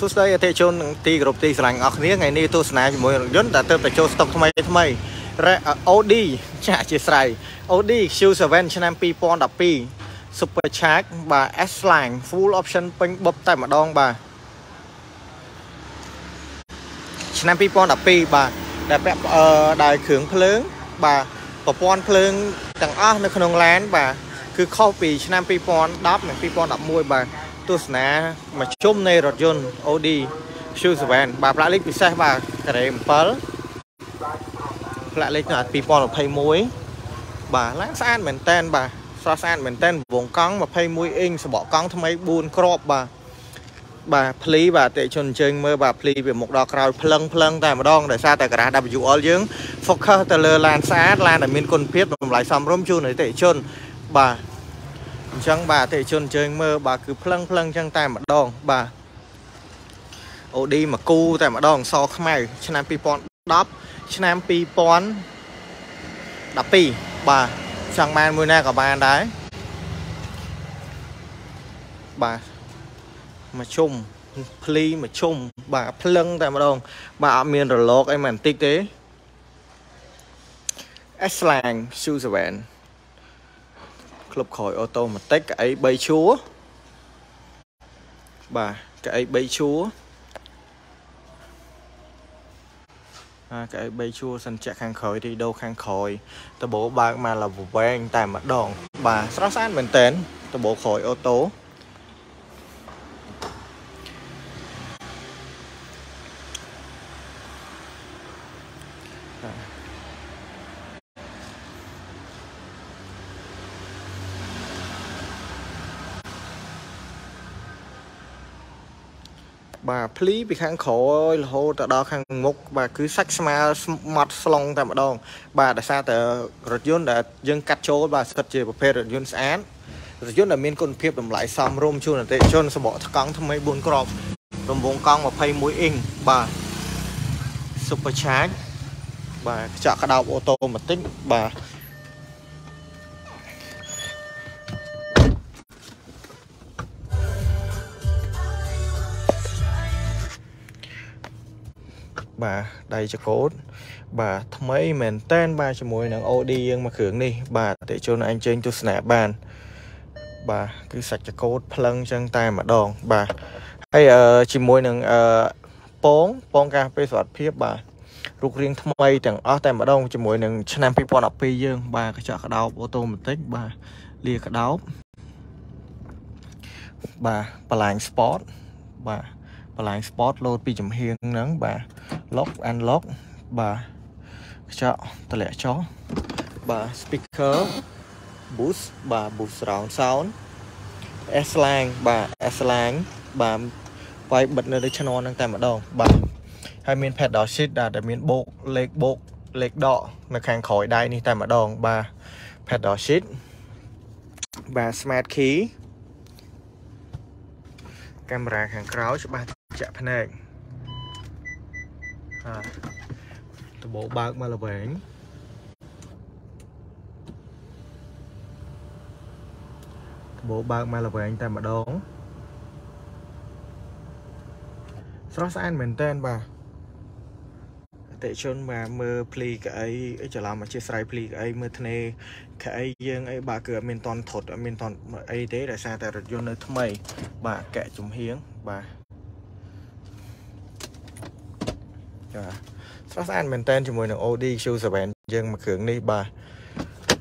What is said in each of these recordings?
សួស្តីអតិជននិងទីគោរពទីស្រឡាញ់អស់គ្នាថ្ងៃនេះទស្សនាជាមួយរថយន្តដែលទើបតែចូលស្តុកថ្មីថ្មី OD ចាក់ជាស្រ័យ OD Q7 ឆ្នាំ2012 Super Charge បាទ S Line Full Option ពេញបុបតែម្ដងបាទឆ្នាំ2012បាទដែលពាក់អឺដែលគ្រឿងភ្លើង បាទប្រព័ន្ធភ្លើងទាំងអស់នៅក្នុងឡានបាទគឺខុសពីឆ្នាំ2010និង2011បាទ ទស្សនាមកជុំនៃរថយន្ត Audi Q7 បាទផ្លាកលេខពិសេសបាទការ៉េ7ផ្លាកលេខឆ្នាំ2021បាទឡើងស្អាតមែនតែនបាទស្រស់ស្អាតមែនតែនវងកង់21អ៊ីងសបកកង់ថ្មី4គ្រាប់បាទបាទភ្លីបាទអតិជនជើងមើលបាទភ្លីវាមុខដល់ក្រោយភ្លឹងភ្លឹងតែម្ដងដោយសារតែការ៉ា WL យើង focus ទៅលើឡានស្អាតឡានដែលមានគុណភាពតម្លៃសមរម្យជូនអតិជនបាទ អញ្ចឹងបាទអតិជនជើងមើលបាទគឺភ្លឹងភ្លឹងអញ្ចឹងតែម្ដងបាទ OD មកគូតែម្ដងសខ្មៅឆ្នាំ2010ឆ្នាំ2012បាទចង់បានមួយណាក៏បានដែរបាទមកជុំភ្លីមកជុំបាទភ្លឹងតែម្ដង បាទអត់មានរលកអីមិនបន្តិចទេ S-Slang Shoe 7 ក្លឹបក្រោយអូតូម៉ាទិកកៅអី3ជួរបាទកៅអី3ជួរអាកៅអី3ជួរសិនចាក់ខាងក្រោយរីដូខាងក្រោយដបោបើកមកលវែងតែម្ដង បាទស្រស់ស្អាតមែនតែនដបោក្រោយអូតូបាទ ភ្លីពីខាងក្រោយរហូតទៅដល់ខាងមុខបាទគឺសាច់ស្មើម៉ត់ស្លុងតែម្ដង បាទដោយសារតែរថយន្តដែលយើងកាត់ចូលបាទស្ថិតជាប្រភេទរថយន្តស្អាតរថយន្តដែលមានគុណភាពតម្លៃសមរម្យជូនអតិថិជនសបកថ្កង់ថ្មី4គ្រាប់រង្វង់កង់21អ៊ីងបាទ Super Charge បាទខ្ចក់ក្តោបអូតូម៉ាទិកបាទ បាទដៃចកោតបាទថ្មីមែនតែនបាទជាមួយនឹង OD យើងមកគ្រឿងនេះបាទអតិជនអញចេញទស្សនាបាន បាទគឺសាច់ចកោតផ្លឹងចឹងតែម្ដង បាទហើយជាមួយនឹងអឺពងពងការពេលសុខភាពបាទរូបរាងថ្មីទាំងអស់តែម្ដងជាមួយនឹងឆ្នាំ2012យើង បាទកញ្ចក់ក្តោបអូតូម៉ាទិកបាទលាក្តោបបាទបលាញ sport បាទបលាញ sport លោតពីចំហៀងហ្នឹងបាទ lock unlock បាទខ្ចក់តម្លាក់ចុះបាទ speaker boost បាទ boost surround sound S line បាទ S line បាទវាយបិទនៅលើឈ្នន់ហ្នឹងតែម្ដងបាទហើយមាន pedal shift ដែលមានបូកលេខបូកលេខដកនៅខាងក្រោយដៃនេះតែម្ដងបាទ pedal shift បាទ smart key កាមេរ៉ាខាងក្រោយច្បាស់ចាក់ភ្នែក បាទដបោបើកមកល្វែងដបោបើកមកល្វែងតែម្ដងស្រស់ស្អាតមែនតើបាទអតិជនបាទមើលភ្លីកៅអីច្រឡំអធិស្ឋានភ្លីកៅអីមើលធ្នេកៅអីយើងអីបាទគឺអត់មានតន់ថត់អត់មានតន់អីទេដោយសារតែរថយន្តនៅថ្មី បាទកែចំហៀងបាទចា ស្រស់ស្អាតមែនតែនជាមួយនឹង OD Q7 យើងមកគ្រឿងនេះបាទ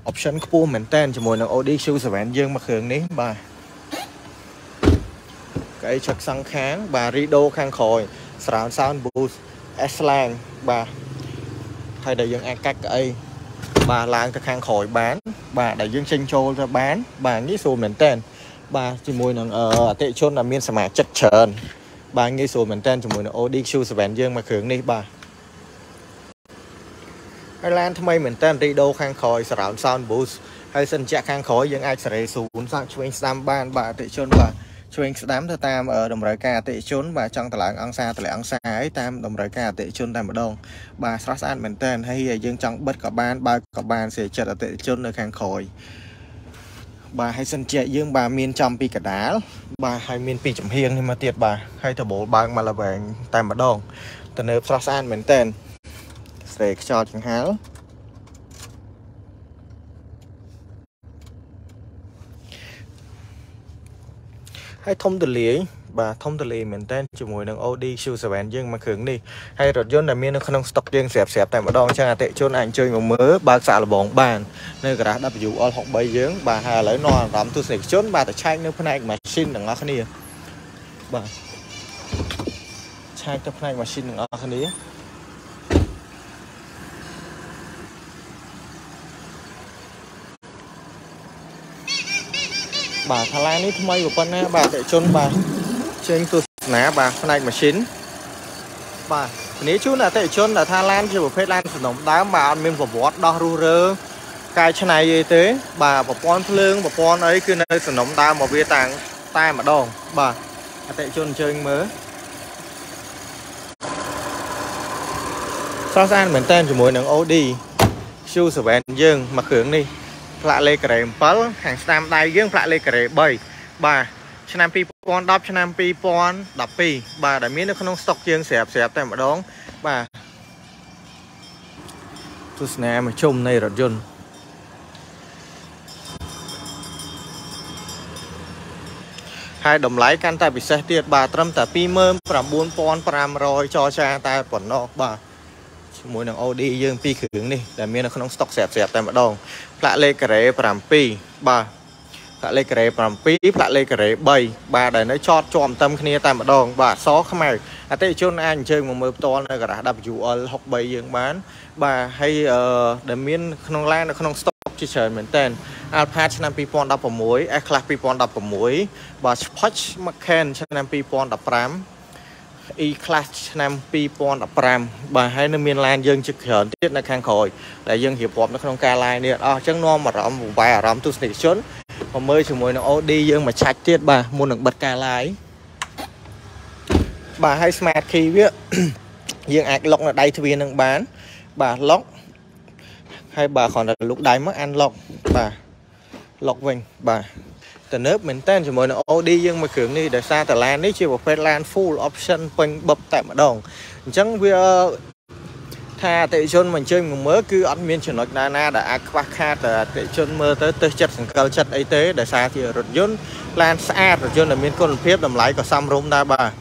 option ខ្ពស់មែនតែនជាមួយនឹង OD Q7 យើងមកគ្រឿងនេះបាទកៅឆឹកសង្ខាង បាទ Rido ខាងក្រោយ surround sound boost S line បាទហើយដែលយើងអាចកាច់កៅអីបាទឡើងទៅខាងក្រោយបាន បាទដែលយើងចេញចូលទៅបាន បាទងាយស្រួលមែនតែនបាទជាមួយនឹងអតិជនដែលមានសមាជិកច្រើន បាទងាយស្រួលមែនតើជាមួយនឹង Audi Q7 យើងមកគ្រឿងនេះបាទហើយឡានថ្មីមែនតើរីដូខាងក្រោយ surround sound boost ហើយសិនជាខាងក្រោយយើងអាចសេរីស៊ូនសាក់ឆ្វេងស្ដាំបានបាទអតិជនបាទឆ្វេងស្ដាំទៅតាមតម្រូវការអតិជន បាទចង់តម្លើងអង្សាតម្លាក់អង្សាឲ្យតាមតម្រូវការអតិជនតែម្ដងបាទស្រស់ស្អាតមែនតើហើយយើងចង់បិទក៏បានបើកក៏បានសេចចិត្តអតិជននៅខាងក្រោយ បាទហើយសិនជាយើងបាទមានចំពីកដាល បាទហើយមានពីចំហៀងនេះមកទៀតបាទហើយតបូលបើកមកលវែងតែម្ដងទៅនៅស្រស់ស្អាតមែនតែនស្រែខ្យល់ចង្ហាល់ហើយធំទលាយ បាទធំទលាយមែនតើជាមួយនឹង Audi Q7 យើងមកគ្រឿងនេះហើយរថយន្តដែលមាននៅក្នុងស្តុកយើងស្រាប់ស្រាប់តែម្ដងអញ្ចឹងអតិជនអាចអញ្ជើញមកមើលបើកសាកល្បងបាននៅការ៉ាស WL63 យើងបាទហើយឥឡូវនាំអារម្មណ៍ទស្សនិកជនបាទទៅឆែកនៅផ្នែក machine ទាំងអស់គ្នាបាទឆែកទៅផ្នែក machine ទាំងអស់គ្នាបាទថាឡាននេះថ្មីប៉ុណ្ណាបាទអតិជនបាទ ចេញទស្សនាបាទផ្នែកម៉ាស៊ីនបាទធានាជូនអតិថិជនដែលថាឡានជាប្រភេទឡានសំណុំដើមបាទអត់មានប្រវត្តិដោះរុះរើកែច្នៃអីទេ បាទប្រព័ន្ធភ្លើងប្រព័ន្ធអីគឺនៅសំណុំដើមមកវាតាំងតែម្ដងបាទអតិថិជនអញ្ជើញមើលស្រស់ស្អាតមែនតើជាមួយនឹង Audi Q7 យើងមកគ្រឿងនេះផ្លាកលេខការ៉េ7ខាងស្ដាំដៃយើងផ្លាកលេខការ៉េ3បាទឆ្នាំ 2010ឆ្នាំ2012បាទដែលមាននៅក្នុងស្តុកជាងស្រាប់ស្រាប់តែម្ដងបាទទស្សនាមកជុំនៃរថយន្តហើយតម្លៃកាន់តែពិសេសទៀតបាទត្រឹមតែ29500ចរចាតែប៉ុណ្ណោះបាទជាមួយនឹង Audi យើងពីរគ្រឿងនេះដែលមាននៅក្នុងស្តុកស្រាប់ស្រាប់តែម្ដងផ្លាកលេខការ៉េ7បាទ ផ្លាកលេខការ៉េ7ផ្លាកលេខការ៉េ3បាទដែលនៅចតជាប់តឹមគ្នាតែម្ដងបាទសខ្មៅអតិជនអាចអញ្ជើញមកមើលផ្ទាល់នៅការ៉ាស WL 63យើងបាន បាទហើយអឺដែលមានក្នុងឡាននៅក្នុងស្តុកជាច្រើនមែនតើ Alpha ឆ្នាំ2016 S Class 2016បាទ Porsche Macan ឆ្នាំ2015 E Class ឆ្នាំ2015បាទហើយនៅមានឡានយើងជាច្រើនទៀតនៅខាងក្រោយដែលយើងរៀបរាប់នៅក្នុងការ live នេះអស់អញ្ចឹងនាំអារម្មណ៍វង្វេអារម្មណ៍ទស្សនិកជន មកមើលជាមួយនឹង OD យើងមកឆាច់ទៀតបាទមុននឹងបិទការ live បាទហើយ smart key វាយើងអាចលុកនៅដៃទ្វារនឹងបាន បាទលុកហើយបាទគ្រាន់តែលុកដៃមកអានលុកបាទលុកវិញបាទទំនើបមែនតើជាមួយនឹង Audi យើងមួយគ្រឿងនេះដោយសារតែឡាននេះជាប្រភេទឡាន full option ពេញបឹបតែម្ដងអញ្ចឹងវា ថាអតិជនមកអញ្ជើញមកមើលគឺអត់មានចំណុចណាណាដែលអាចខ្វះខាតអតិជនមើលទៅទើសចិត្តសង្កលចិត្តអីទេដោយសារជារថយន្តឡានស្អាតរថយន្តដែលមានគុណភាពតម្លៃក៏សមរម្យដែរបាទ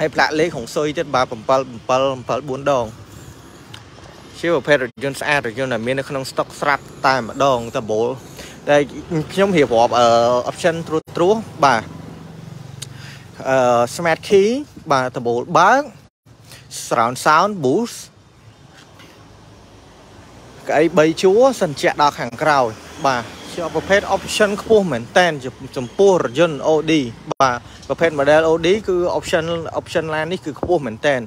ហើយផ្លាកលេខហុងស៊ុយទៀតបាទ7 7 74ដងជាប្រភេទរថយន្តស្អាតរថយន្តដែលមាននៅក្នុងស្តុកស្រាប់តែម្ដងតបូលតែខ្ញុំរៀបរាប់ option ត្រួសត្រួសបាទអឺ smart key បាទតបូលបើក surround sound boost អី3ជួរសិនជាក់ដល់ខាងក្រោយ បាទជាប្រភេទ option ខ្ពស់មែនតែនចំពោះរថយន្ត OD បាទប្រភេទ model OD គឺ option option ឡាននេះគឺខ្ពស់មែនតែន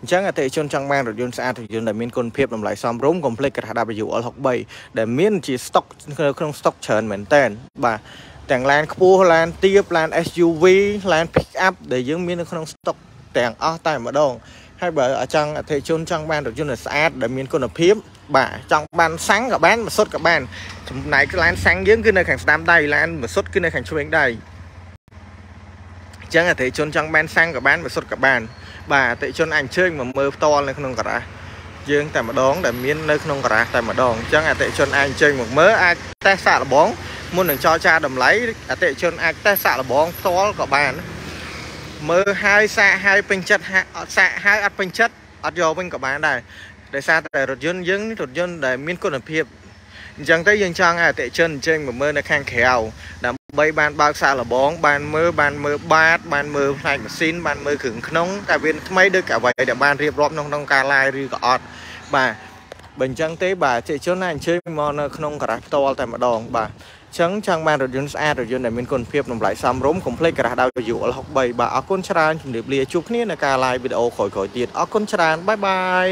អញ្ចឹងអតិថិជនចង់បានរថយន្តស្អាតរថយន្តដែលមានគុណភាពតម្លៃសមរម្យកុំភ្លេចក្រដាស WL63 ដែលមានជាស្តុកក្នុងស្តុកច្រើនមែនតែនបាទទាំងឡានខ្ពស់ឡានទាបឡាន SUV ឡាន pick up ដែលយើងមាននៅក្នុងស្តុកទាំងអស់តែម្ដងហើយបើចង់អតិថិជនចង់បានរថយន្តស្អាតដែលមានគុណភាព បាទចង់បានសាំងក៏បានម៉ាសុតក៏បានចំណែកឡានសាំងយើងគឺនៅខាងស្ដាំដៃឡានម៉ាសុតគឺនៅខាងឆ្វេងដៃអញ្ចឹងអតិថិជនចង់បានសាំងក៏បានម៉ាសុតក៏បាន បាទអតិជនអញ្ជើញមកមើលផ្ទាល់នៅក្នុងការ៉ាសយើងតែម្ដងដែលមាននៅក្នុងការ៉ាសតែម្ដងអញ្ចឹងអតិជនអាចអញ្ជើញមកមើលអាចតេស្តសាកល្បងមុននឹងចរចាតម្លៃអតិជនអាចតេស្តសាកល្បងផ្ទាល់ក៏បានមើលហើយសាកហើយពេញចិត្តអត់សាកហើយអត់ពេញចិត្តអត់យកវិញក៏បានដែរ ដោយសារតែរថយន្តយើងរថយន្តដែលមានគុណភាពអញ្ចឹងទៅយើងចង់ឲ្យអតិជនអញ្ជើញមកមើលនៅខាងក្រៅដើម្បីបានបើកសាកល្បងបានមើលបានមើលបាតបានមើលផ្នែកម៉ាស៊ីនបានមើលគ្រឿងក្នុងតែវាថ្មីដូចអ្វីដែលបានរៀបរាប់ក្នុងក្នុងការ live ឬក៏អត់បាទបើអញ្ចឹងទេបាទជិជនណាអញ្ជើញមកនៅក្នុងការ៉ាសផ្ទាល់តែម្ដងបាទអញ្ចឹងចង់បានរថយន្តស្អាតរថយន្តដែលមានគុណភាពតម្លៃសមរម្យកុំភ្លេចការ៉ាសដោយ UL63 បាទអរគុណច្រើនជំរាបលាជួបគ្នានៅការ live វីដេអូក្រោយៗទៀតអរគុណច្រើនបាយបាយ